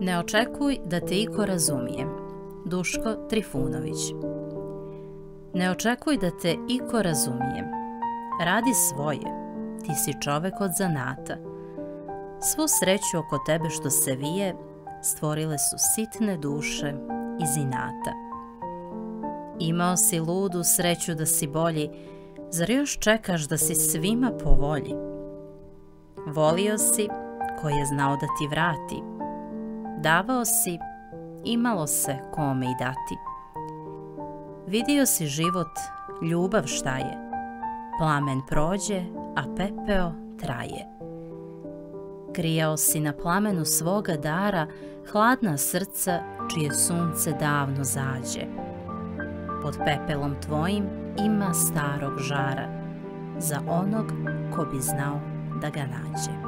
Ne očekuj da te iko razumije. Duško Trifunović Ne očekuj da te iko razumije. Radi svoje. Ti si čovek od zanata. Svu sreću oko tebe što se vije, stvorile su sitne duše iz inata. Imao si ludu sreću da si bolji, zar još čekaš da si svima po volji? Volio si ko je znao da ti vrati. Davao si, imalo se kome i dati. Vidio si život, ljubav šta je. Plamen prođe, a pepeo traje. Krijao si na plamenu svoga dara hladna srca čije sunce davno zađe. Pod pepelom tvojim ima starog žara za onog ko bi znao da ga nađe.